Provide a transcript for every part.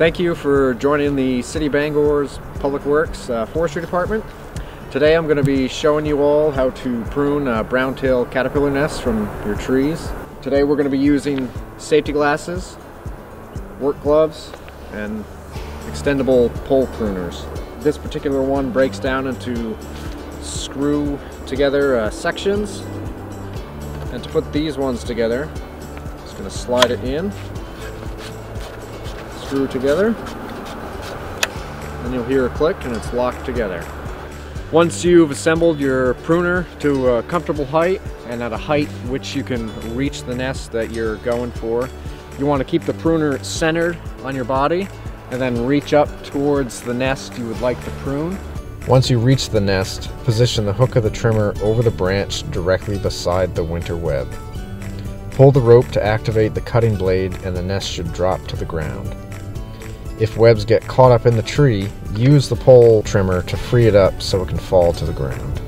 Thank you for joining the City Bangor's Public Works uh, Forestry Department. Today I'm going to be showing you all how to prune uh, brown-tail caterpillar nests from your trees. Today we're going to be using safety glasses, work gloves, and extendable pole pruners. This particular one breaks down into screw together uh, sections. And to put these ones together, just going to slide it in screw together. Then you'll hear a click and it's locked together. Once you've assembled your pruner to a comfortable height and at a height which you can reach the nest that you're going for, you want to keep the pruner centered on your body and then reach up towards the nest you would like to prune. Once you reach the nest, position the hook of the trimmer over the branch directly beside the winter web. Pull the rope to activate the cutting blade and the nest should drop to the ground. If webs get caught up in the tree, use the pole trimmer to free it up so it can fall to the ground.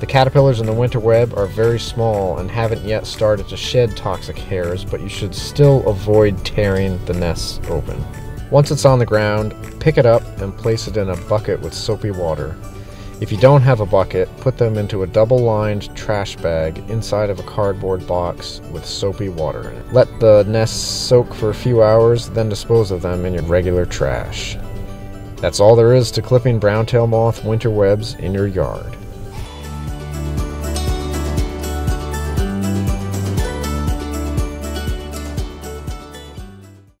The caterpillars in the winter web are very small and haven't yet started to shed toxic hairs, but you should still avoid tearing the nests open. Once it's on the ground, pick it up and place it in a bucket with soapy water. If you don't have a bucket, put them into a double-lined trash bag inside of a cardboard box with soapy water in it. Let the nests soak for a few hours, then dispose of them in your regular trash. That's all there is to clipping brown tail moth winter webs in your yard.